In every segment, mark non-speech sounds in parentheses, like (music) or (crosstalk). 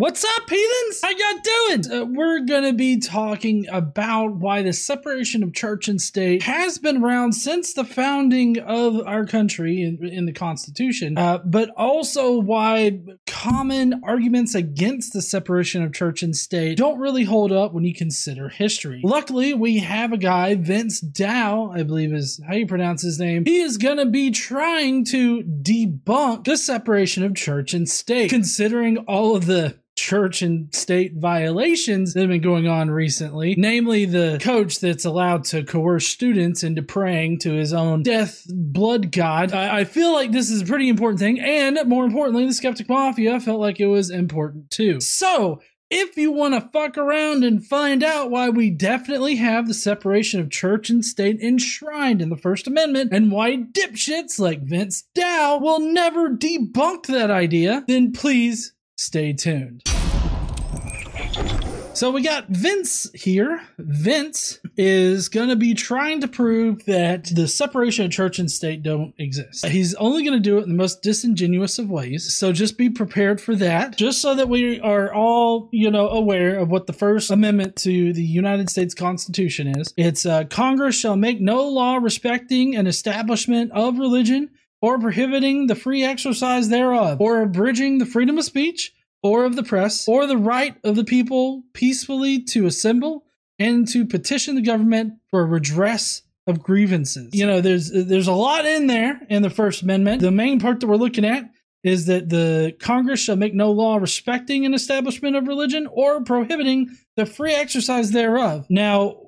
What's up, heathens? How y'all doing? Uh, we're gonna be talking about why the separation of church and state has been around since the founding of our country in, in the Constitution, uh, but also why common arguments against the separation of church and state don't really hold up when you consider history. Luckily, we have a guy, Vince Dao, I believe is how you pronounce his name. He is gonna be trying to debunk the separation of church and state, considering all of the church and state violations that have been going on recently, namely the coach that's allowed to coerce students into praying to his own death blood god. I, I feel like this is a pretty important thing, and more importantly, the Skeptic Mafia felt like it was important too. So, if you want to fuck around and find out why we definitely have the separation of church and state enshrined in the First Amendment and why dipshits like Vince Dao will never debunk that idea, then please stay tuned. So we got Vince here. Vince is going to be trying to prove that the separation of church and state don't exist. He's only going to do it in the most disingenuous of ways. So just be prepared for that. Just so that we are all, you know, aware of what the First Amendment to the United States Constitution is. It's uh, Congress shall make no law respecting an establishment of religion or prohibiting the free exercise thereof, or abridging the freedom of speech, or of the press, or the right of the people peacefully to assemble and to petition the government for redress of grievances. You know, there's there's a lot in there in the First Amendment. The main part that we're looking at is that the Congress shall make no law respecting an establishment of religion or prohibiting the free exercise thereof. Now,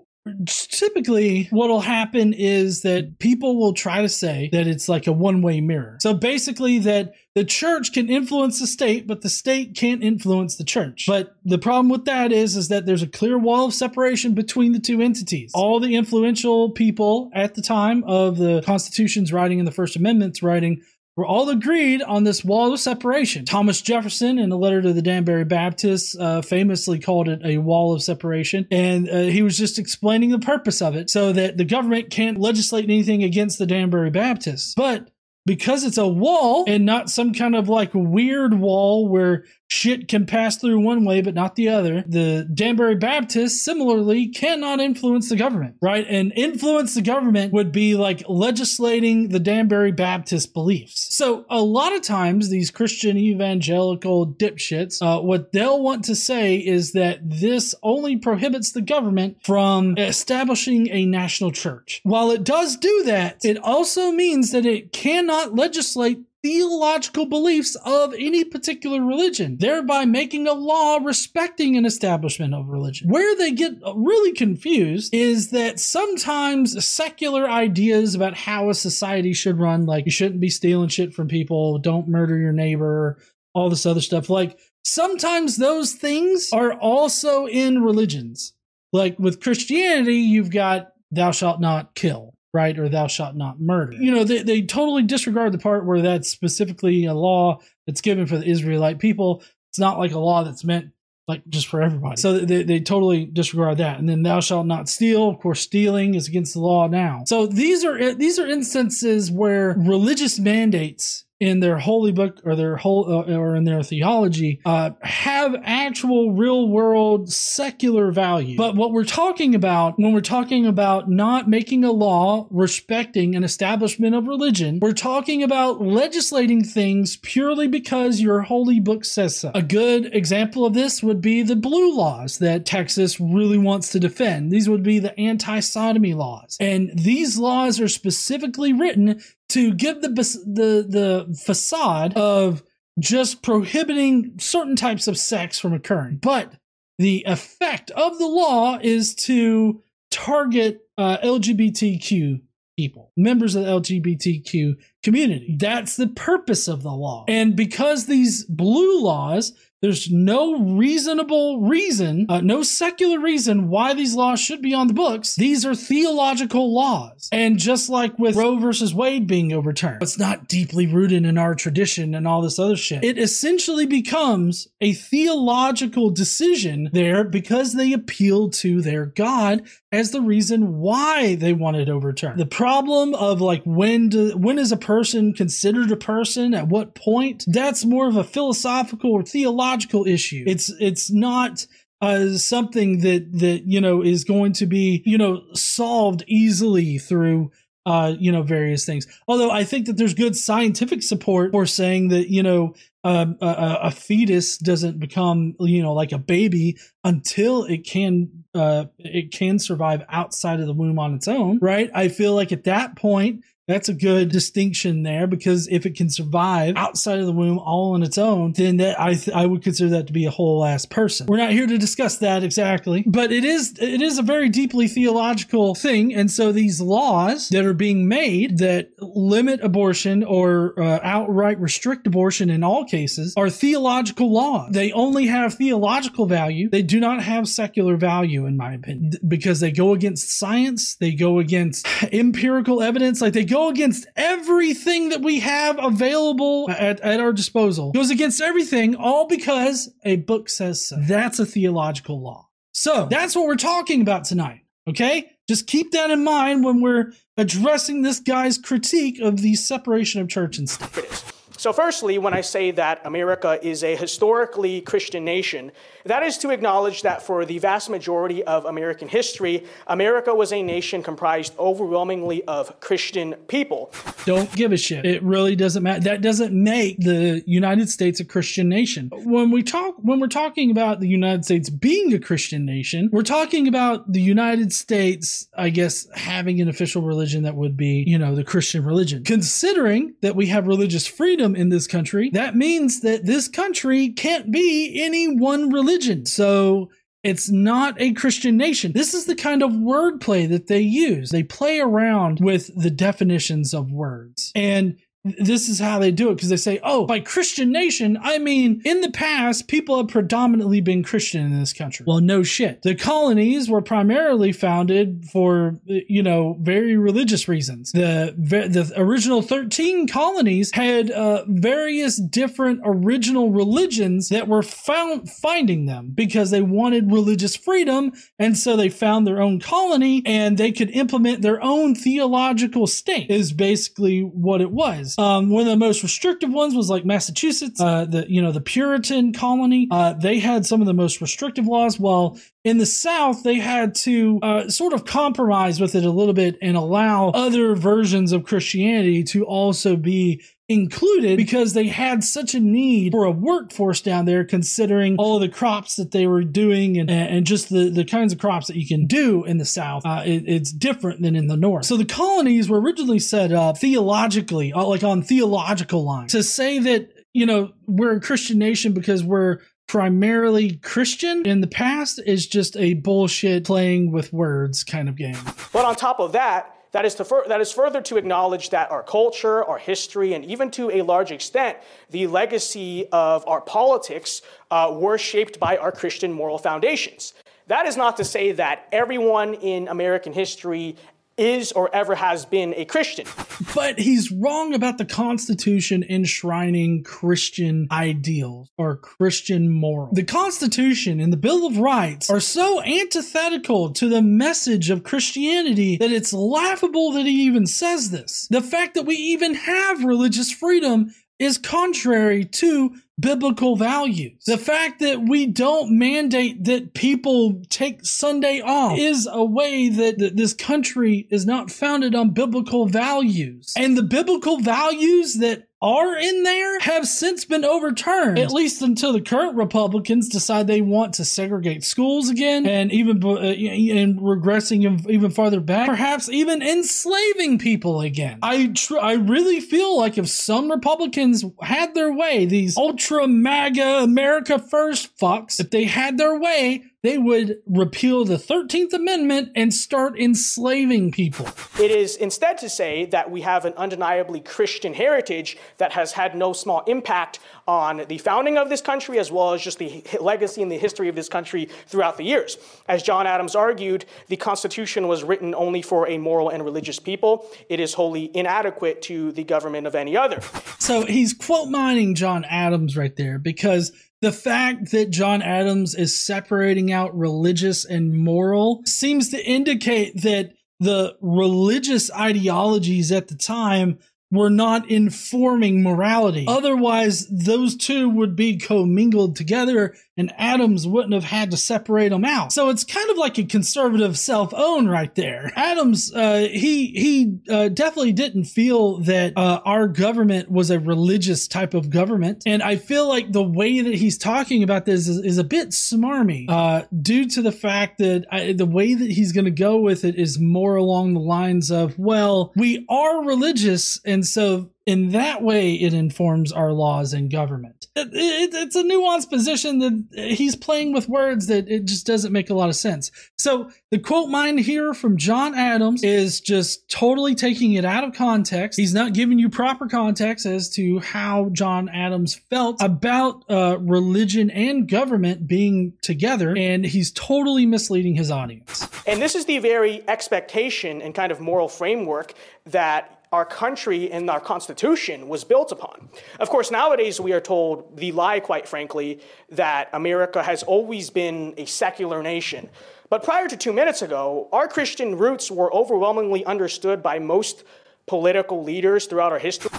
typically what'll happen is that people will try to say that it's like a one-way mirror. So basically that the church can influence the state but the state can't influence the church. But the problem with that is is that there's a clear wall of separation between the two entities. All the influential people at the time of the constitution's writing and the first amendment's writing were all agreed on this wall of separation. Thomas Jefferson, in a letter to the Danbury Baptists, uh, famously called it a wall of separation. And uh, he was just explaining the purpose of it so that the government can't legislate anything against the Danbury Baptists. But because it's a wall and not some kind of like weird wall where shit can pass through one way but not the other. The Danbury Baptists similarly cannot influence the government, right? And influence the government would be like legislating the Danbury Baptist beliefs. So a lot of times these Christian evangelical dipshits, uh, what they'll want to say is that this only prohibits the government from establishing a national church. While it does do that, it also means that it cannot legislate theological beliefs of any particular religion, thereby making a law respecting an establishment of religion. Where they get really confused is that sometimes secular ideas about how a society should run, like you shouldn't be stealing shit from people, don't murder your neighbor, all this other stuff, like sometimes those things are also in religions. Like with Christianity, you've got thou shalt not kill right? Or thou shalt not murder. You know, they, they totally disregard the part where that's specifically a law that's given for the Israelite people. It's not like a law that's meant like just for everybody. So they, they totally disregard that. And then thou shalt not steal. Of course, stealing is against the law now. So these are these are instances where religious mandates in their holy book or their whole uh, or in their theology uh, have actual real world secular value. But what we're talking about when we're talking about not making a law respecting an establishment of religion, we're talking about legislating things purely because your holy book says so. A good example of this would be the blue laws that Texas really wants to defend. These would be the anti-sodomy laws. And these laws are specifically written to give the the the facade of just prohibiting certain types of sex from occurring. But the effect of the law is to target uh, LGBTQ people, members of the LGBTQ community. That's the purpose of the law. And because these blue laws there's no reasonable reason, uh, no secular reason why these laws should be on the books. These are theological laws. And just like with Roe versus Wade being overturned, it's not deeply rooted in our tradition and all this other shit. It essentially becomes a theological decision there because they appeal to their God as the reason why they want it overturned. The problem of like when do, when is a person considered a person at what point? That's more of a philosophical or theological issue. It's it's not uh, something that that you know is going to be you know solved easily through uh, you know, various things. Although I think that there's good scientific support for saying that, you know, um, a, a, fetus doesn't become, you know, like a baby until it can, uh, it can survive outside of the womb on its own, right? I feel like at that point, that's a good distinction there because if it can survive outside of the womb all on its own, then that I th- I would consider that to be a whole ass person. We're not here to discuss that exactly, but it is it is a very deeply theological thing, and so these laws that are being made that limit abortion or uh, outright restrict abortion in all cases are theological laws. They only have theological value. They do not have secular value, in my opinion, because they go against science. They go against empirical evidence. Like they go against everything that we have available at, at our disposal. Goes against everything, all because a book says so. That's a theological law. So that's what we're talking about tonight. Okay? Just keep that in mind when we're addressing this guy's critique of the separation of church and state. So, firstly, when I say that America is a historically Christian nation, that is to acknowledge that for the vast majority of American history, America was a nation comprised overwhelmingly of Christian people. Don't give a shit. It really doesn't matter. That doesn't make the United States a Christian nation. When we talk, when we're talking about the United States being a Christian nation, we're talking about the United States, I guess, having an official religion that would be, you know, the Christian religion. Considering that we have religious freedom in this country, that means that this country can't be any one religion. So it's not a Christian nation. This is the kind of wordplay that they use. They play around with the definitions of words. And this is how they do it because they say, oh, by Christian nation, I mean, in the past, people have predominantly been Christian in this country. Well, no shit. The colonies were primarily founded for, you know, very religious reasons. The, the original 13 colonies had uh, various different original religions that were found finding them because they wanted religious freedom. And so they found their own colony and they could implement their own theological state, is basically what it was. Um, one of the most restrictive ones was like Massachusetts, uh, the you know the Puritan colony. Uh, they had some of the most restrictive laws. While in the South, they had to uh, sort of compromise with it a little bit and allow other versions of Christianity to also be included because they had such a need for a workforce down there considering all the crops that they were doing and, and just the, the kinds of crops that you can do in the south uh, it, it's different than in the north so the colonies were originally set up theologically uh, like on theological lines to say that you know we're a christian nation because we're primarily Christian in the past is just a bullshit playing with words kind of game. But on top of that, that is, fur- that is further to acknowledge that our culture, our history, and even to a large extent, the legacy of our politics uh, were shaped by our Christian moral foundations. That is not to say that everyone in American history is or ever has been a Christian. But he's wrong about the Constitution enshrining Christian ideals or Christian morals. The Constitution and the Bill of Rights are so antithetical to the message of Christianity that it's laughable that he even says this. The fact that we even have religious freedom is contrary to biblical values. The fact that we don't mandate that people take Sunday off is a way that, that this country is not founded on biblical values. And the biblical values that are in there have since been overturned, at least until the current Republicans decide they want to segregate schools again and even uh, and regressing even farther back, perhaps even enslaving people again. I tr- I really feel like if some Republicans had their way, these ultra MAGA America First fucks, if they had their way, they would repeal the 13th Amendment and start enslaving people. It is instead to say that we have an undeniably Christian heritage that has had no small impact on the founding of this country as well as just the legacy and the history of this country throughout the years. As John Adams argued, the Constitution was written only for a moral and religious people. It is wholly inadequate to the government of any other. So he's quote mining John Adams right there because the fact that John Adams is separating out religious and moral seems to indicate that the religious ideologies at the time were not informing morality. Otherwise, those two would be commingled together and Adams wouldn't have had to separate them out. So it's kind of like a conservative self-own right there. Adams, uh, he, he uh, definitely didn't feel that uh, our government was a religious type of government. And I feel like the way that he's talking about this is, is a bit smarmy uh, due to the fact that I, the way that he's going to go with it is more along the lines of, well, we are religious and so in that way, it informs our laws and government. It, it, it's a nuanced position that he's playing with words that it just doesn't make a lot of sense. So the quote mine here from John Adams is just totally taking it out of context. He's not giving you proper context as to how John Adams felt about uh, religion and government being together, and he's totally misleading his audience. And this is the very expectation and kind of moral framework that our country and our Constitution was built upon. Of course, nowadays we are told the lie, quite frankly, that America has always been a secular nation. But prior to two minutes ago, our Christian roots were overwhelmingly understood by most political leaders throughout our history.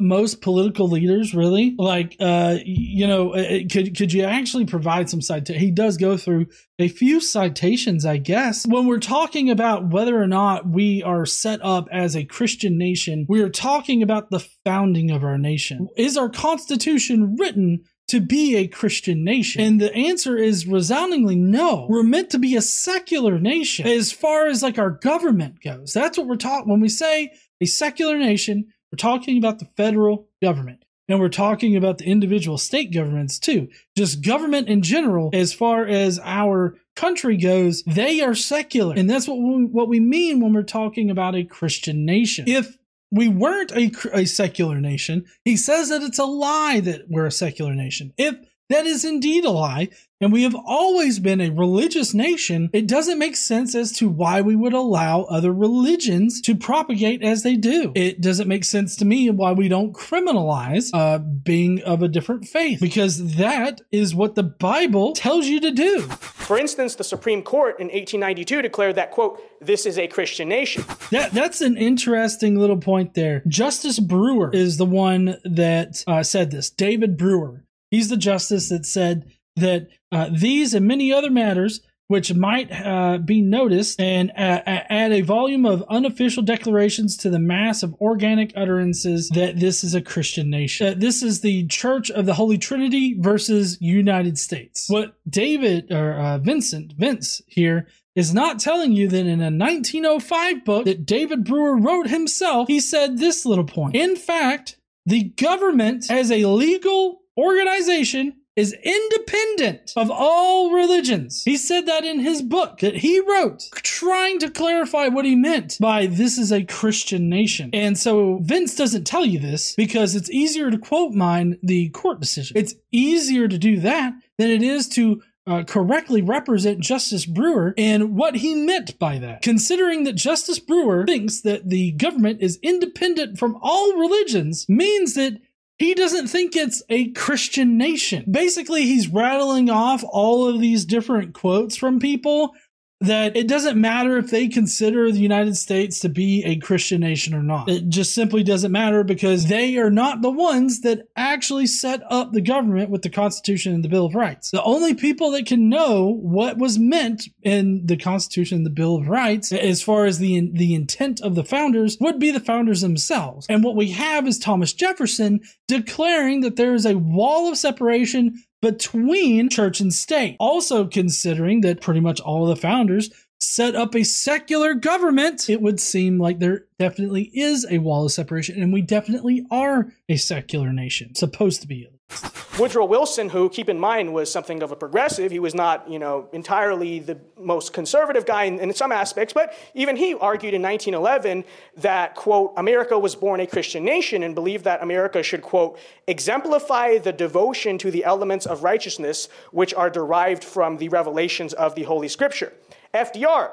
most political leaders, really, like, uh, you know, uh, uh, could could you actually provide some citation? He does go through a few citations, I guess. When we're talking about whether or not we are set up as a Christian nation, we are talking about the founding of our nation. Is our Constitution written? to be a Christian nation? And the answer is resoundingly no. We're meant to be a secular nation as far as like our government goes. That's what we're taught when we say a secular nation, we're talking about the federal government. And we're talking about the individual state governments too. Just government in general, as far as our country goes, they are secular. And that's what we, what we mean when we're talking about a Christian nation. If we weren't a, a secular nation, he says that it's a lie that we're a secular nation. If that is indeed a lie, and we have always been a religious nation, it doesn't make sense as to why we would allow other religions to propagate as they do. It doesn't make sense to me why we don't criminalize uh, being of a different faith, because that is what the Bible tells you to do. For instance, the Supreme Court in 1892 declared that, quote, this is a Christian nation. That, that's an interesting little point there. Justice Brewer is the one that uh, said this. David Brewer. He's the justice that said that uh, these and many other matters which might uh, be noticed and uh, add a volume of unofficial declarations to the mass of organic utterances that this is a Christian nation. Uh, this is the Church of the Holy Trinity versus United States. What David or uh, Vincent Vince here is not telling you that in a 1905 book that David Brewer wrote himself, he said this little point. In fact, the government as a legal organization is independent of all religions. He said that in his book that he wrote, trying to clarify what he meant by this is a Christian nation. And so Vince doesn't tell you this because it's easier to quote mine the court decision. It's easier to do that than it is to uh, correctly represent Justice Brewer and what he meant by that. Considering that Justice Brewer thinks that the government is independent from all religions means that he doesn't think it's a Christian nation. Basically, he's rattling off all of these different quotes from people that it doesn't matter if they consider the United States to be a Christian nation or not. It just simply doesn't matter because they are not the ones that actually set up the government with the Constitution and the Bill of Rights. The only people that can know what was meant in the Constitution and the Bill of Rights, as far as the, the intent of the founders, would be the founders themselves. And what we have is Thomas Jefferson declaring that there is a wall of separation between church and state. Also, considering that pretty much all the founders set up a secular government, it would seem like there definitely is a wall of separation, and we definitely are a secular nation, supposed to be Woodrow Wilson, who, keep in mind, was something of a progressive, he was not, you know, entirely the most conservative guy in, in, some aspects, but even he argued in 1911 that, quote, America was born a Christian nation and believed that America should, quote, exemplify the devotion to the elements of righteousness which are derived from the revelations of the Holy Scripture. FDR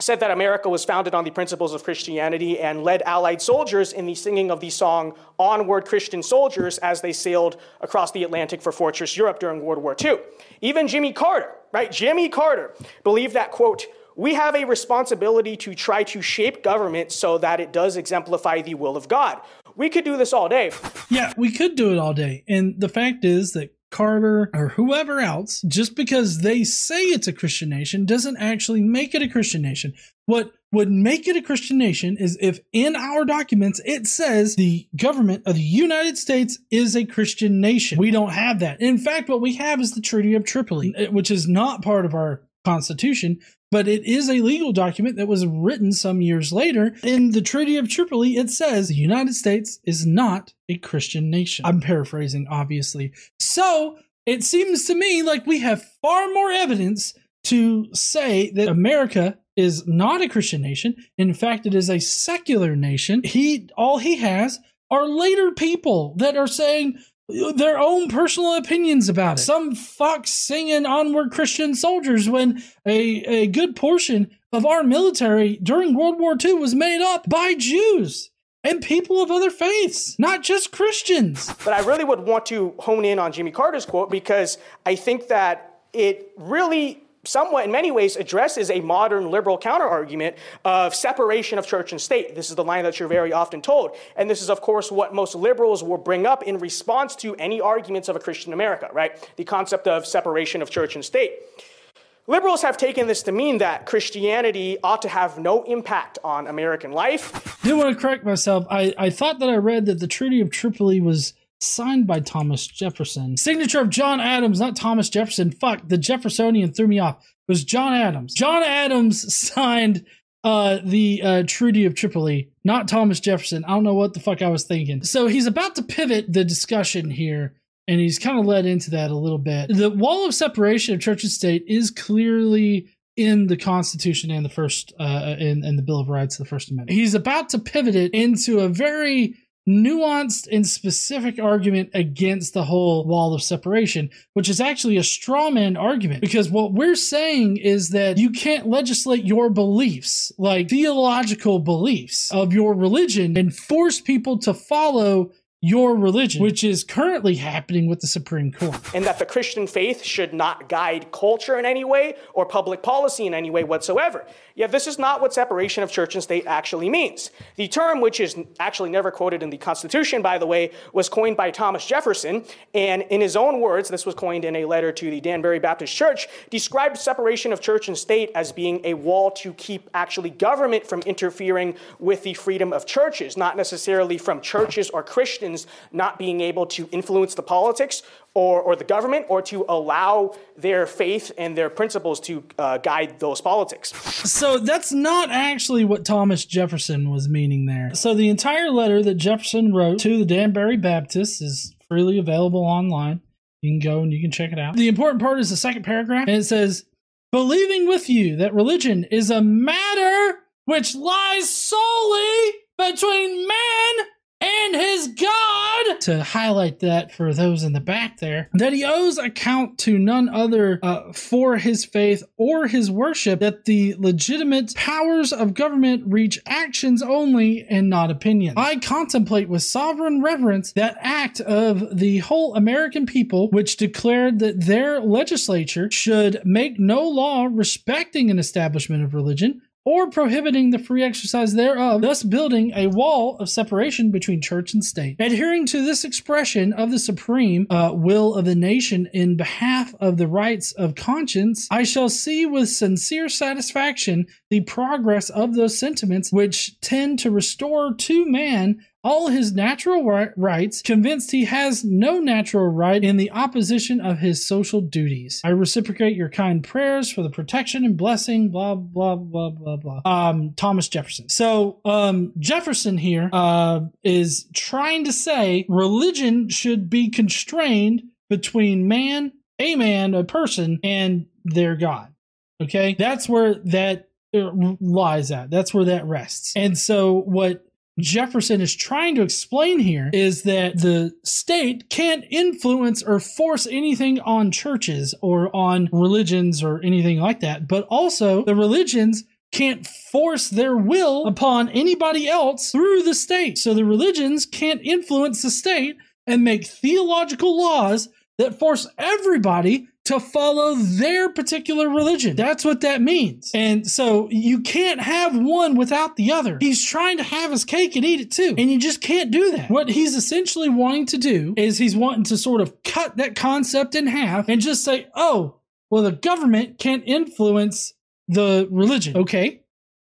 said that America was founded on the principles of Christianity and led Allied soldiers in the singing of the song Onward Christian Soldiers as they sailed across the Atlantic for Fortress Europe during World War II. Even Jimmy Carter, right? Jimmy Carter believed that, quote, we have a responsibility to try to shape government so that it does exemplify the will of God. We could do this all day. Yeah, we could do it all day. And the fact is that Carter or whoever else, just because they say it's a Christian nation, doesn't actually make it a Christian nation. What would make it a Christian nation is if in our documents it says the government of the United States is a Christian nation. We don't have that. In fact, what we have is the Treaty of Tripoli, which is not part of our Constitution, but it is a legal document that was written some years later. In the Treaty of Tripoli, it says the United States is not a Christian nation. I'm paraphrasing, obviously. So it seems to me like we have far more evidence to say that America is not a Christian nation. In fact, it is a secular nation. He all he has are later people that are saying their own personal opinions about it. Some fucks singing onward Christian soldiers when a, a good portion of our military during World War II was made up by Jews and people of other faiths, not just Christians. But I really would want to hone in on Jimmy Carter's quote because I think that it really somewhat, in many ways, addresses a modern liberal counterargument of separation of church and state. This is the line that you're very often told. And this is, of course, what most liberals will bring up in response to any arguments of a Christian America, right? The concept of separation of church and state. Liberals have taken this to mean that Christianity ought to have no impact on American life. I do want to correct myself. I, I thought that I read that the Treaty of Tripoli was signed by Thomas Jefferson. Signature of John Adams, not Thomas Jefferson. Fuck, the Jeffersonian threw me off. It was John Adams. John Adams (laughs) signed uh, the uh, Treaty of Tripoli, not Thomas Jefferson. I don't know what the fuck I was thinking. So he's about to pivot the discussion here, and he's kind of led into that a little bit. The wall of separation of church and state is clearly in the Constitution and the first uh, in, in the Bill of Rights, the First Amendment. He's about to pivot it into a very nuanced and specific argument against the whole wall of separation, which is actually a straw man argument. Because what we're saying is that you can't legislate your beliefs, like theological beliefs of your religion, and force people to follow your religion, which is currently happening with the Supreme Court. And that the Christian faith should not guide culture in any way or public policy in any way whatsoever. Yet this is not what separation of church and state actually means. The term, which is actually never quoted in the Constitution, by the way, was coined by Thomas Jefferson. And in his own words, this was coined in a letter to the Danbury Baptist Church, described separation of church and state as being a wall to keep actually government from interfering with the freedom of churches, not necessarily from churches or Christians not being able to influence the politics or, or the government or to allow their faith and their principles to uh, guide those politics. So that's not actually what Thomas Jefferson was meaning there. So the entire letter that Jefferson wrote to the Danbury Baptists is freely available online. You can go and you can check it out. The important part is the second paragraph, and it says, Believing with you that religion is a matter which lies solely between man and his God, to highlight that for those in the back there, that he owes account to none other uh, for his faith or his worship, that the legitimate powers of government reach actions only and not opinions. I contemplate with sovereign reverence that act of the whole American people, which declared that their legislature should make no law respecting an establishment of religion or prohibiting the free exercise thereof, thus building a wall of separation between church and state. Adhering to this expression of the supreme uh, will of the nation in behalf of the rights of conscience, I shall see with sincere satisfaction the progress of those sentiments which tend to restore to man all his natural rights, convinced he has no natural right in the opposition of his social duties. I reciprocate your kind prayers for the protection and blessing, blah, blah, blah, blah, blah. Um, Thomas Jefferson. So, um, Jefferson here, uh, is trying to say religion should be constrained between man, a man, a person, and their God. Okay. That's where that uh, lies at. That's where that rests. And so what Jefferson is trying to explain here is that the state can't influence or force anything on churches or on religions or anything like that, but also the religions can't force their will upon anybody else through the state. So the religions can't influence the state and make theological laws that force everybody to follow their particular religion. That's what that means. And so you can't have one without the other. He's trying to have his cake and eat it too. And you just can't do that. What he's essentially wanting to do is he's wanting to sort of cut that concept in half and just say, oh, well, the government can't influence the religion. Okay.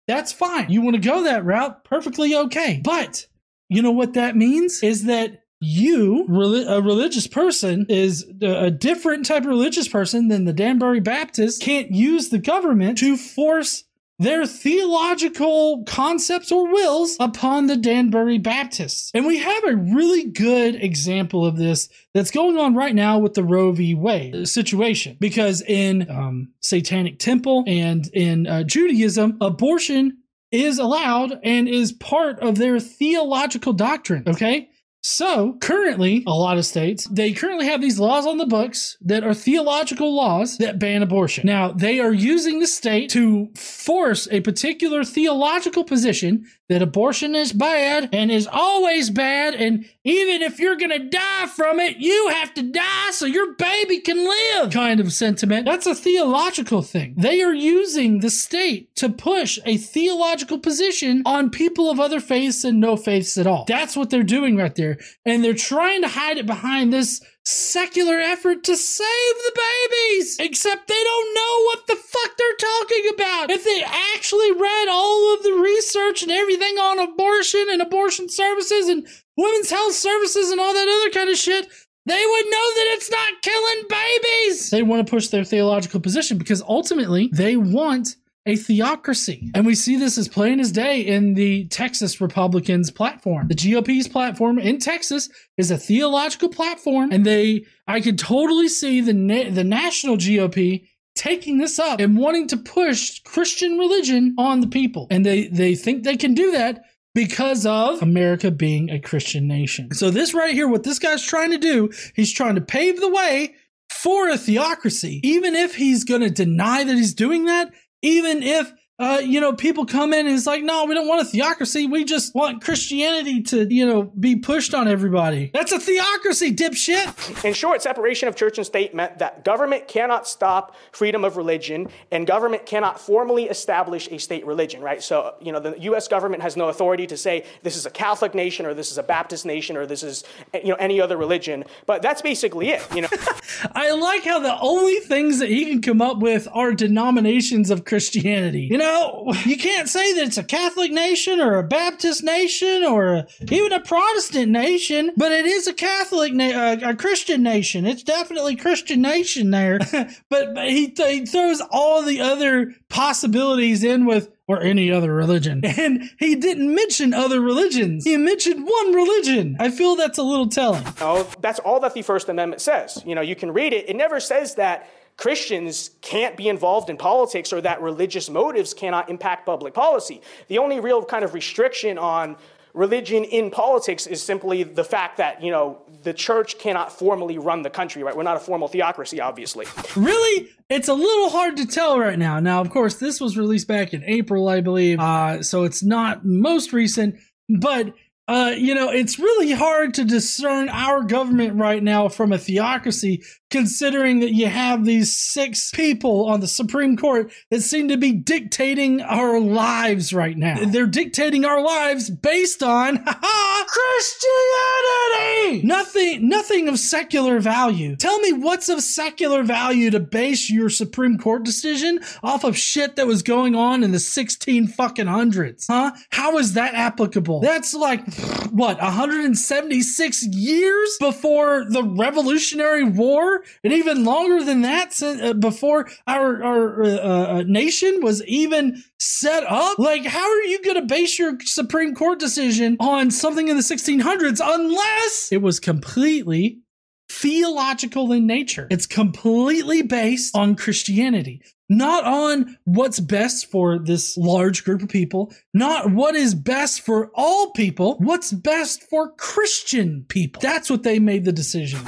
That's fine. You want to go that route? Perfectly okay. But you know what that means? Is that you, a religious person, is a different type of religious person than the Danbury Baptist, can't use the government to force their theological concepts or wills upon the Danbury Baptists. And we have a really good example of this that's going on right now with the Roe v. Wade situation. Because in um, Satanic Temple and in uh, Judaism, abortion is allowed and is part of their theological doctrine. Okay. So currently, a lot of states, they currently have these laws on the books that are theological laws that ban abortion. Now, they are using the state to force a particular theological position that abortion is bad and is always bad. And even if you're going to die from it, you have to die so your baby can live kind of sentiment. That's a theological thing. They are using the state to push a theological position on people of other faiths and no faiths at all. That's what they're doing right there. And they're trying to hide it behind this secular effort to save the babies. Except they don't know what the fuck they're talking about. If they actually read all of the research and everything on abortion and abortion services and women's health services and all that other kind of shit, they would know that it's not killing babies. They want to push their theological position because ultimately they want a theocracy. And we see this as plain as day in the Texas Republicans platform. The GOP's platform in Texas is a theological platform, and they, I could totally see the, na- the national GOP taking this up and wanting to push Christian religion on the people. And they, they think they can do that because of America being a Christian nation. So this right here, what this guy's trying to do, he's trying to pave the way for a theocracy. Even if he's going to deny that he's doing that, even if uh, you know, people come in and it's like, no, we don't want a theocracy. We just want Christianity to, you know, be pushed on everybody. That's a theocracy, dipshit. In short, separation of church and state meant that government cannot stop freedom of religion and government cannot formally establish a state religion, right? So, you know, the U.S. government has no authority to say this is a Catholic nation or this is a Baptist nation or this is, you know, any other religion. But that's basically it, you know. (laughs) I like how the only things that he can come up with are denominations of Christianity. You know, know, you can't say that it's a Catholic nation or a Baptist nation or a, even a Protestant nation, but it is a Catholic, na- uh, a Christian nation. It's definitely Christian nation there. (laughs) but, but he, th- he throws all the other possibilities in with or any other religion. (laughs) And he didn't mention other religions. He mentioned one religion. I feel that's a little telling. Oh, that's all that the First Amendment says. You know, you can read it. It never says that Christians can't be involved in politics or that religious motives cannot impact public policy. The only real kind of restriction on religion in politics is simply the fact that, you know, the church cannot formally run the country, right? We're not a formal theocracy, obviously. Really? It's a little hard to tell right now. Now, of course, this was released back in April, I believe, uh, so it's not most recent, but uh, you know, it's really hard to discern our government right now from a theocracy considering that you have these six people on the Supreme Court that seem to be dictating our lives right now. They're dictating our lives based on (laughs) Christianity. Nothing, nothing of secular value. Tell me what's of secular value to base your Supreme Court decision off of shit that was going on in the 16 fucking hundreds, huh? How is that applicable? That's like, what, 176 years before the Revolutionary War? And even longer than that uh, before our, our uh, uh, nation was even set up. Like, how are you going to base your Supreme Court decision on something in the 1600s unless it was completely theological in nature? It's completely based on Christianity not on what's best for this large group of people, not what is best for all people, what's best for Christian people. That's what they made the decision.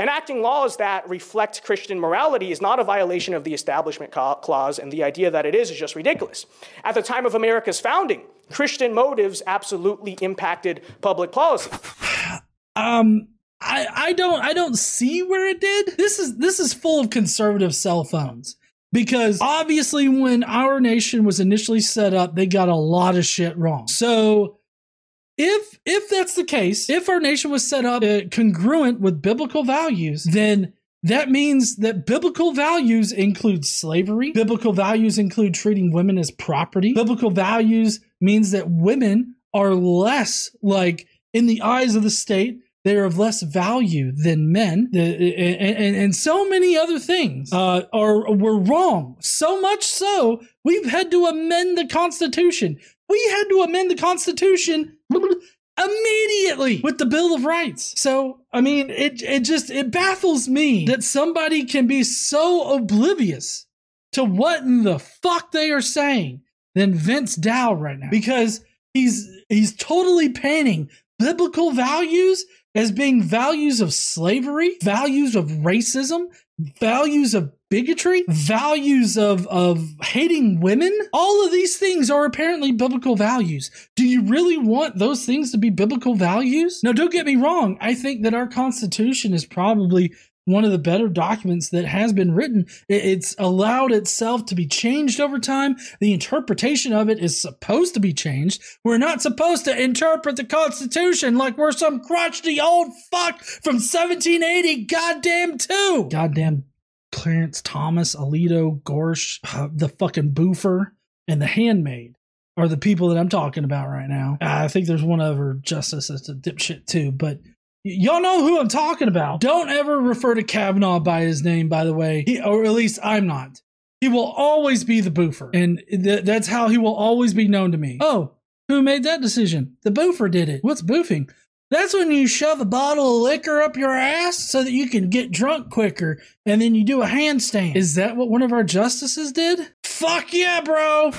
Enacting laws that reflect Christian morality is not a violation of the Establishment Clause, and the idea that it is is just ridiculous. At the time of America's founding, Christian motives absolutely impacted public policy. Um, I, I don't I don't see where it did. This is this is full of conservative cell phones because obviously when our nation was initially set up, they got a lot of shit wrong. So if if that's the case, if our nation was set up uh, congruent with biblical values, then that means that biblical values include slavery. Biblical values include treating women as property. Biblical values means that women are less like in the eyes of the state they are of less value than men and, and, and so many other things uh, are were wrong so much so we've had to amend the constitution we had to amend the constitution immediately with the bill of rights. So i mean it, it just it baffles me that somebody can be so oblivious to what in the fuck they are saying than vince dao right now. Because he's he's totally painting biblical values as being values of slavery, values of racism, values of bigotry, values of, of hating women. All of these things are apparently biblical values. Do you really want those things to be biblical values? Now, don't get me wrong. I think that our Constitution is probably one of the better documents that has been written. It's allowed itself to be changed over time. The interpretation of it is supposed to be changed. We're not supposed to interpret the Constitution like we're some crotchety old fuck from 1780 goddamn two. Goddamn Clarence Thomas, Alito, Gorsuch, uh, the fucking boofer, and the handmaid are the people that I'm talking about right now. I think there's one other justice that's a dipshit too, but Y'all know who I'm talking about. Don't ever refer to Kavanaugh by his name, by the way, he, or at least I'm not. He will always be the boofer, and th- that's how he will always be known to me. Oh, who made that decision? The boofer did it. What's boofing? That's when you shove a bottle of liquor up your ass so that you can get drunk quicker and then you do a handstand. Is that what one of our justices did? Fuck yeah, bro.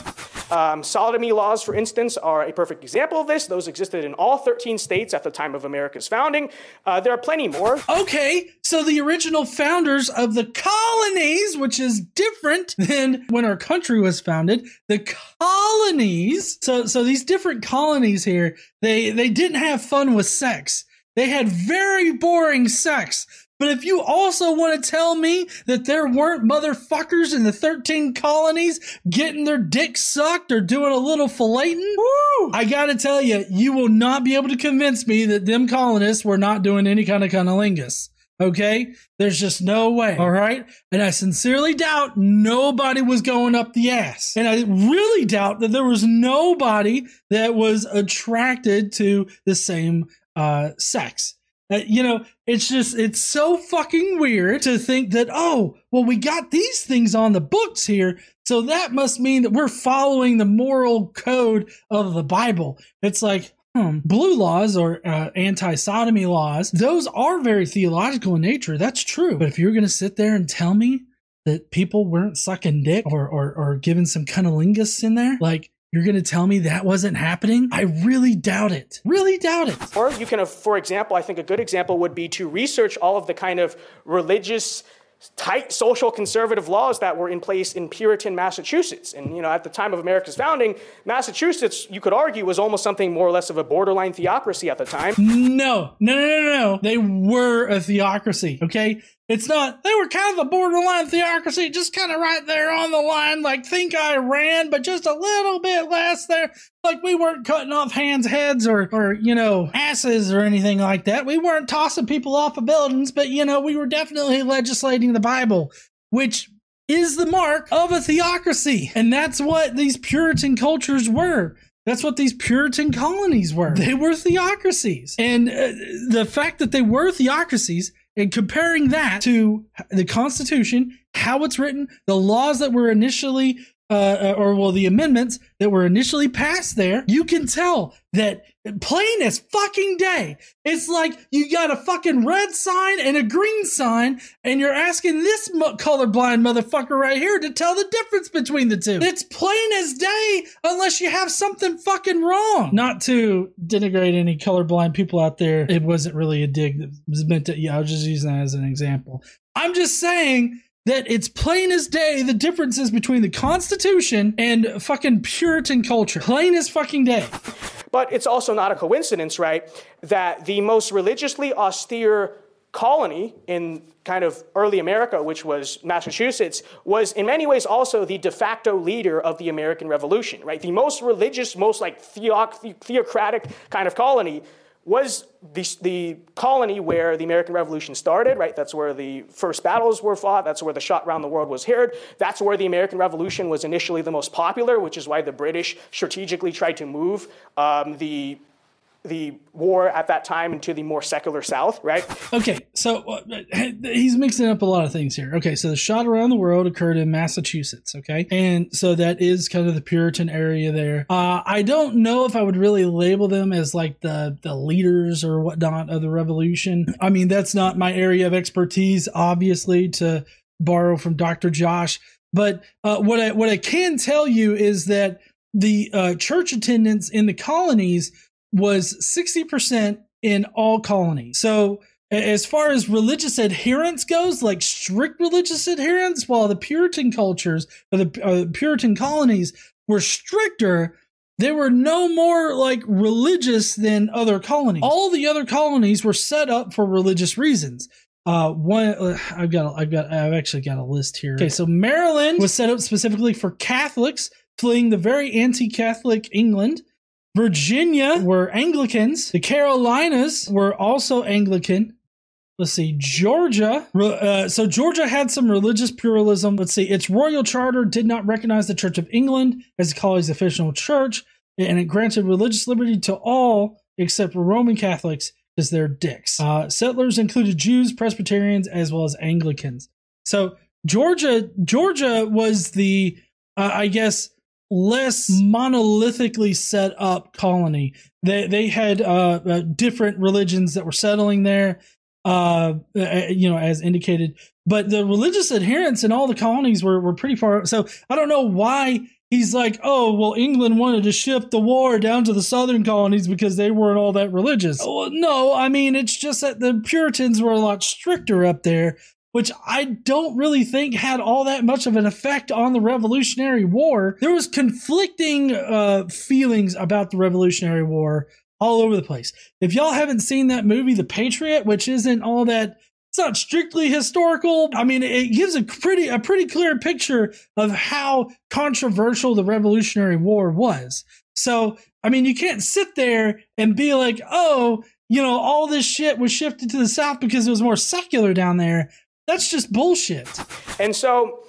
Um, sodomy laws, for instance, are a perfect example of this. Those existed in all 13 states at the time of America's founding. Uh, there are plenty more. Okay, so the original founders of the colonies, which is different than when our country was founded, the colonies. So, so these different colonies here, they they didn't have fun with sex. They had very boring sex. But if you also want to tell me that there weren't motherfuckers in the 13 colonies getting their dick sucked or doing a little filleting, woo, I gotta tell you, you will not be able to convince me that them colonists were not doing any kind of cunnilingus. Okay? There's just no way. All right? And I sincerely doubt nobody was going up the ass. And I really doubt that there was nobody that was attracted to the same uh, sex. Uh, you know, it's just, it's so fucking weird to think that, oh, well, we got these things on the books here. So that must mean that we're following the moral code of the Bible. It's like, hmm, blue laws or uh, anti sodomy laws, those are very theological in nature. That's true. But if you're going to sit there and tell me that people weren't sucking dick or, or, or giving some cunnilingus in there, like, you're going to tell me that wasn't happening? I really doubt it. Really doubt it. Or you can, have, for example, I think a good example would be to research all of the kind of religious tight social conservative laws that were in place in Puritan Massachusetts. And you know, at the time of America's founding, Massachusetts, you could argue, was almost something more or less of a borderline theocracy at the time. No, no, no, no, no. They were a theocracy. Okay, it's not, they were kind of a borderline theocracy, just kind of right there on the line, like think Iran, but just a little bit less there. Like we weren't cutting off hands, heads, or, or, you know, asses or anything like that. We weren't tossing people off of buildings, but, you know, we were definitely legislating the Bible, which is the mark of a theocracy. And that's what these Puritan cultures were. That's what these Puritan colonies were. They were theocracies. And uh, the fact that they were theocracies and comparing that to the Constitution, how it's written, the laws that were initially, uh, uh, or well, the amendments that were initially passed there, you can tell that plain as fucking day. It's like you got a fucking red sign and a green sign, and you're asking this mo- colorblind motherfucker right here to tell the difference between the two. It's plain as day unless you have something fucking wrong. Not to denigrate any colorblind people out there. It wasn't really a dig that was meant to, yeah, I was just using that as an example. I'm just saying that it's plain as day the differences between the Constitution and fucking Puritan culture. Plain as fucking day. But it's also not a coincidence, right, that the most religiously austere colony in kind of early America, which was Massachusetts, was in many ways also the de facto leader of the American Revolution, right? The most religious, most like theoc- theocratic kind of colony was the, the colony where the American Revolution started, right? That's where the first battles were fought. That's where the shot around the world was heard. That's where the American Revolution was initially the most popular, which is why the British strategically tried to move um, the the war at that time into the more secular South, right? Okay, so uh, he's mixing up a lot of things here. Okay, so the shot around the world occurred in Massachusetts, okay? And so that is kind of the Puritan area there. Uh, I don't know if I would really label them as like the, the leaders or whatnot of the revolution. I mean, that's not my area of expertise, obviously, to borrow from Dr. Josh. But uh, what I what I can tell you is that the uh, church attendance in the colonies was 60% in all colonies. So as far as religious adherence goes, like strict religious adherence, while the Puritan cultures or the uh, Puritan colonies were stricter, they were no more like religious than other colonies. All the other colonies were set up for religious reasons. Uh, one, uh, I've got, I've got, I've actually got a list here. Okay, so Maryland was set up specifically for Catholics fleeing the very anti-Catholic England. Virginia were Anglicans. The Carolinas were also Anglican. Let's see, Georgia. Uh, so Georgia had some religious pluralism. Let's see, its royal charter did not recognize the Church of England as the colony's official church, and it granted religious liberty to all except Roman Catholics because they're dicks. Uh, settlers included Jews, Presbyterians, as well as Anglicans. So Georgia, Georgia was the, uh, I guess, less monolithically set up colony. They they had uh, uh, different religions that were settling there, uh, uh, you know, as indicated. But the religious adherents in all the colonies were were pretty far. So I don't know why he's like, oh well, England wanted to shift the war down to the southern colonies because they weren't all that religious. Well, no, I mean it's just that the Puritans were a lot stricter up there which I don't really think had all that much of an effect on the Revolutionary War. There was conflicting uh, feelings about the Revolutionary War all over the place. If y'all haven't seen that movie, The Patriot, which isn't all that it's not strictly historical. I mean, it gives a pretty a pretty clear picture of how controversial the Revolutionary War was. So, I mean, you can't sit there and be like, "Oh, you know, all this shit was shifted to the south because it was more secular down there." That's just bullshit. And so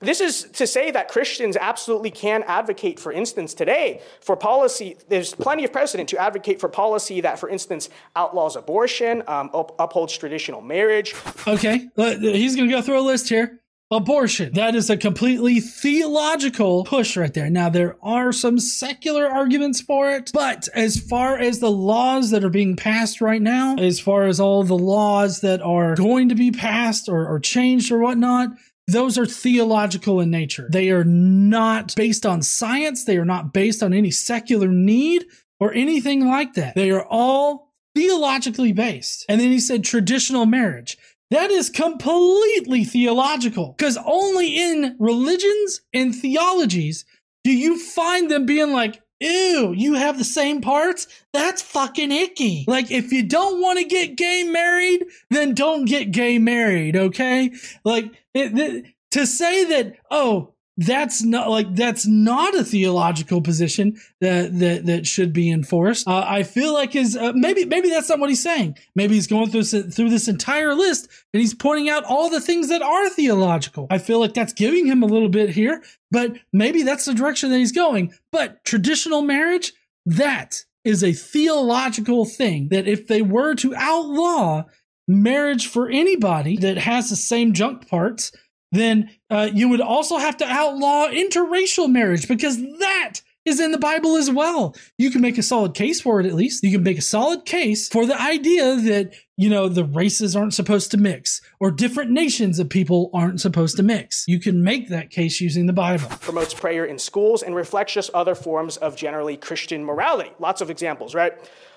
this is to say that Christians absolutely can advocate, for instance, today for policy. There's plenty of precedent to advocate for policy that, for instance, outlaws abortion, um, up, upholds traditional marriage. Okay, he's going to go through a list here abortion. That is a completely theological push right there. Now, there are some secular arguments for it, but as far as the laws that are being passed right now, as far as all the laws that are going to be passed or, or changed or whatnot, those are theological in nature. They are not based on science. They are not based on any secular need or anything like that. They are all theologically based. And then he said traditional marriage. That is completely theological because only in religions and theologies do you find them being like, ew, you have the same parts? That's fucking icky. Like, if you don't want to get gay married, then don't get gay married, okay? Like, it, it, to say that, oh, that's not like that's not a theological position that that that should be enforced. Uh, I feel like is uh, maybe maybe that's not what he's saying. Maybe he's going through through this entire list and he's pointing out all the things that are theological. I feel like that's giving him a little bit here, but maybe that's the direction that he's going. But traditional marriage, that is a theological thing that if they were to outlaw marriage for anybody that has the same junk parts then uh, you would also have to outlaw interracial marriage because that is in the Bible as well. You can make a solid case for it at least. You can make a solid case for the idea that you know, the races aren't supposed to mix, or different nations of people aren't supposed to mix. You can make that case using the Bible. Promotes prayer in schools and reflects just other forms of generally Christian morality. Lots of examples, right?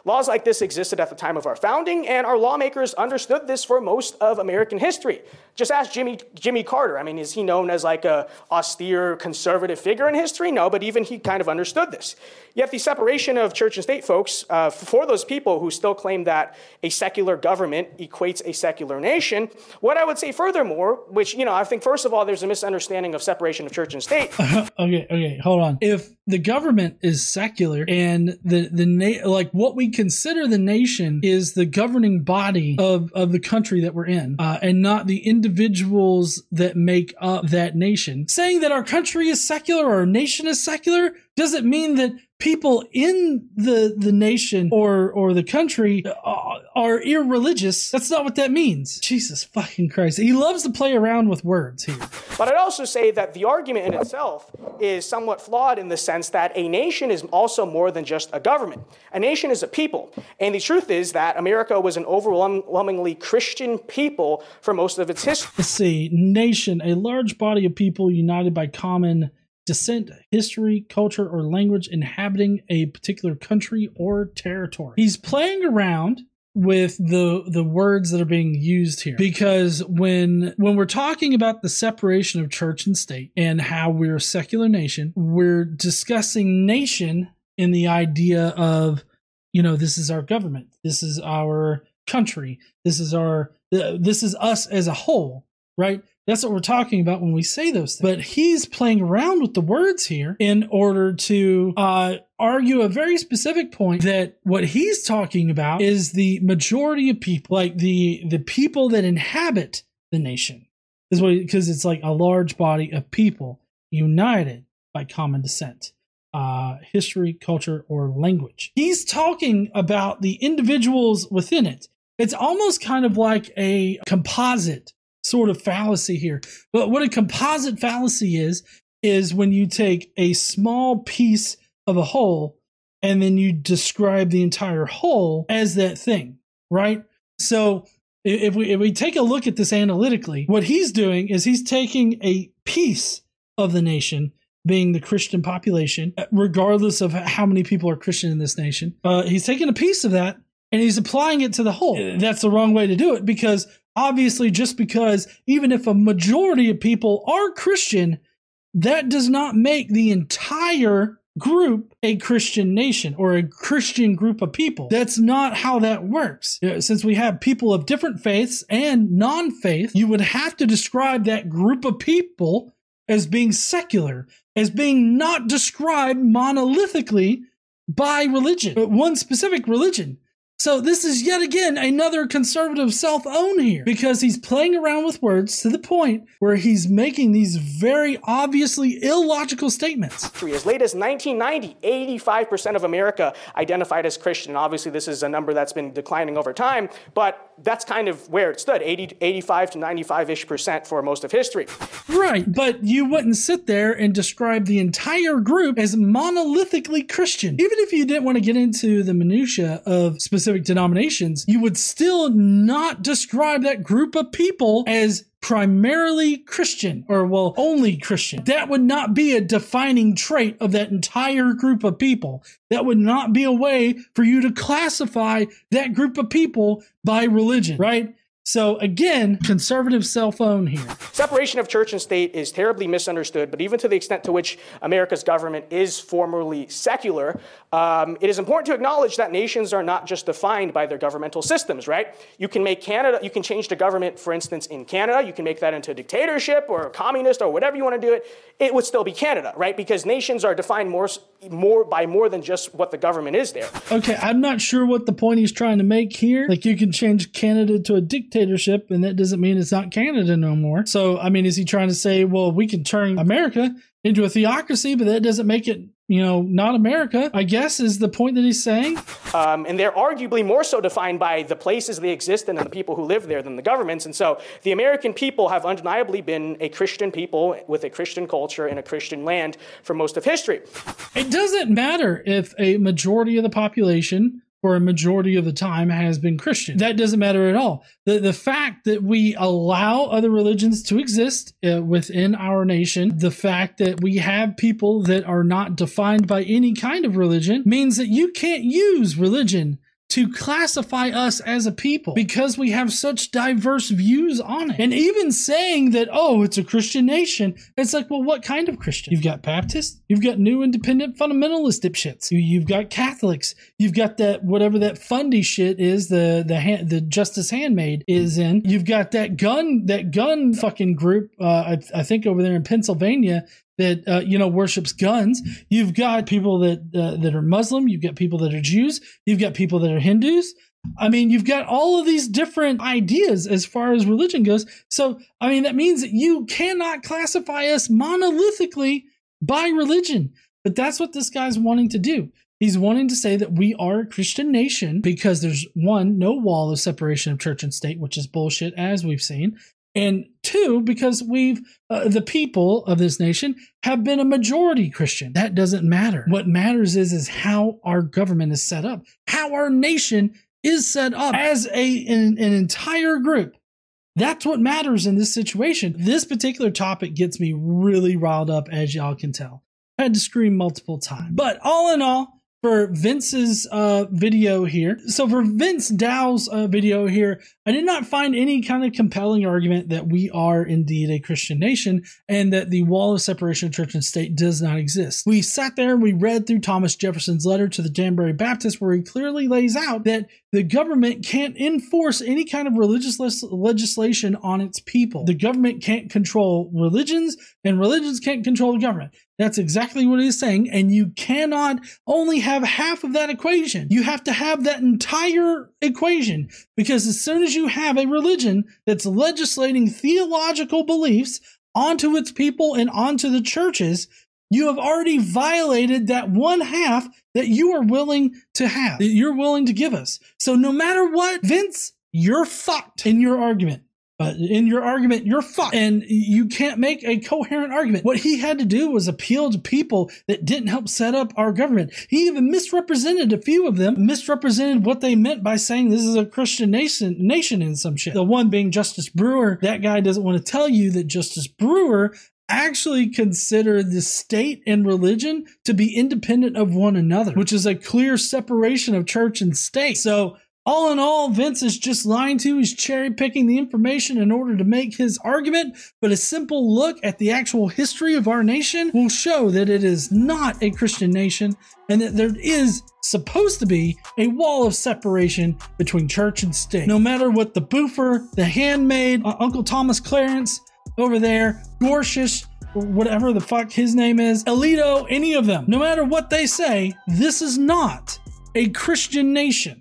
Laws like this existed at the time of our founding, and our lawmakers understood this for most of American history. Just ask Jimmy, Jimmy Carter. I mean, is he known as like a austere conservative figure in history? No, but even he kind of understood this. Yet the separation of church and state, folks, uh, for those people who still claim that a secular government equates a secular nation, what I would say furthermore, which, you know, I think first of all, there's a misunderstanding of separation of church and state. (laughs) okay, okay, hold on. If the government is secular and the, the, na- like what we consider the nation is the governing body of, of the country that we're in, uh, and not the individuals that make up that nation. Saying that our country is secular or our nation is secular doesn't mean that people in the the nation or or the country are, are irreligious. That's not what that means. Jesus fucking Christ. He loves to play around with words here. But I'd also say that the argument in itself is somewhat flawed in the sense that a nation is also more than just a government. A nation is a people. And the truth is that America was an overwhelmingly Christian people for most of its history. Let's see. Nation, a large body of people united by common descent, history, culture, or language inhabiting a particular country or territory. He's playing around with the the words that are being used here because when when we're talking about the separation of church and state and how we're a secular nation we're discussing nation in the idea of you know this is our government this is our country this is our this is us as a whole right that's what we're talking about when we say those things. But he's playing around with the words here in order to uh, argue a very specific point that what he's talking about is the majority of people, like the the people that inhabit the nation, is what because it's like a large body of people united by common descent. Uh, history, culture, or language. He's talking about the individuals within it. It's almost kind of like a composite sort of fallacy here. But what a composite fallacy is, is when you take a small piece of a whole and then you describe the entire whole as that thing, right? So if we if we take a look at this analytically, what he's doing is he's taking a piece of the nation, being the Christian population, regardless of how many people are Christian in this nation. Uh, he's taking a piece of that and he's applying it to the whole. That's the wrong way to do it because obviously, just because even if a majority of people are Christian, that does not make the entire group a Christian nation or a Christian group of people. That's not how that works. Since we have people of different faiths and non faith, you would have to describe that group of people as being secular, as being not described monolithically by religion, but one specific religion. So this is yet again another conservative self-own here because he's playing around with words to the point where he's making these very obviously illogical statements. As late as 1990, 85% of America identified as Christian. Obviously, this is a number that's been declining over time, but that's kind of where it stood 80, 85 to 95 ish percent for most of history. Right, but you wouldn't sit there and describe the entire group as monolithically Christian. Even if you didn't want to get into the minutiae of specific specific denominations, you would still not describe that group of people as primarily Christian or, well, only Christian. That would not be a defining trait of that entire group of people. That would not be a way for you to classify that group of people by religion, right? So again, conservative cell phone here. Separation of church and state is terribly misunderstood, but even to the extent to which America's government is formally secular, um, it is important to acknowledge that nations are not just defined by their governmental systems, right? You can make Canada, you can change the government, for instance, in Canada, you can make that into a dictatorship or a communist or whatever you want to do it. It would still be Canada, right? Because nations are defined more, more by more than just what the government is there. Okay, I'm not sure what the point he's trying to make here. Like you can change Canada to a dictatorship dictatorship, and that doesn't mean it's not Canada no more. So, I mean, is he trying to say, well, we can turn America into a theocracy, but that doesn't make it you know, not America, I guess is the point that he's saying. Um, and they're arguably more so defined by the places they exist in and the people who live there than the governments. And so the American people have undeniably been a Christian people with a Christian culture in a Christian land for most of history. It doesn't matter if a majority of the population for a majority of the time has been Christian. That doesn't matter at all. The, the fact that we allow other religions to exist uh, within our nation, the fact that we have people that are not defined by any kind of religion means that you can't use religion to classify us as a people because we have such diverse views on it. And even saying that, oh, it's a Christian nation, it's like, well, what kind of Christian? You've got Baptists, you've got new independent fundamentalist dipshits, you, have got Catholics, you've got that whatever that fundy shit is, the the hand, the Justice Handmaid is in. You've got that gun, that gun fucking group, uh, I, I think over there in Pennsylvania that uh, you know worships guns. You've got people that uh, that are Muslim. You've got people that are Jews. You've got people that are Hindus. I mean, you've got all of these different ideas as far as religion goes. So, I mean, that means that you cannot classify us monolithically by religion. But that's what this guy's wanting to do. He's wanting to say that we are a Christian nation because there's one, no wall of separation of church and state, which is bullshit, as we've seen and two because we've uh, the people of this nation have been a majority christian. That doesn't matter. What matters is is how our government is set up how our nation is set up as a an, an entire group. That's what matters in this situation. This particular topic gets me really riled up as y'all can tell. I had to scream multiple times. But all in all for Vince's uh, video here. So for Vince Dao's uh, video here, I did not find any kind of compelling argument that we are indeed a Christian nation and that the wall of separation of church and state does not exist. We sat there and we read through Thomas Jefferson's letter to the Danbury Baptist where he clearly lays out that the government can't enforce any kind of religious legislation on its people. The government can't control religions and religions can't control the government. That's exactly what he's saying. And you cannot only have half of that equation. You have to have that entire equation because as soon as you have a religion that's legislating theological beliefs onto its people and onto the churches, you have already violated that one half that you are willing to have, that you're willing to give us. So no matter what, Vince, you're fucked in your argument. Uh, in your argument, you're fucked. And you can't make a coherent argument. What he had to do was appeal to people that didn't help set up our government. He even misrepresented a few of them, misrepresented what they meant by saying this is a Christian nation, nation in some shit. The one being Justice Brewer. That guy doesn't want to tell you that Justice Brewer actually consider the state and religion to be independent of one another, which is a clear separation of church and state. So all in all, Vince is just lying to. He's cherry picking the information in order to make his argument, but a simple look at the actual history of our nation will show that it is not a Christian nation and that there is supposed to be a wall of separation between church and state. No matter what the boofer, the handmaid, uh, Uncle Thomas Clarence over there, Gorsuch, whatever the fuck his name is, Alito, any of them, no matter what they say, this is not a Christian nation.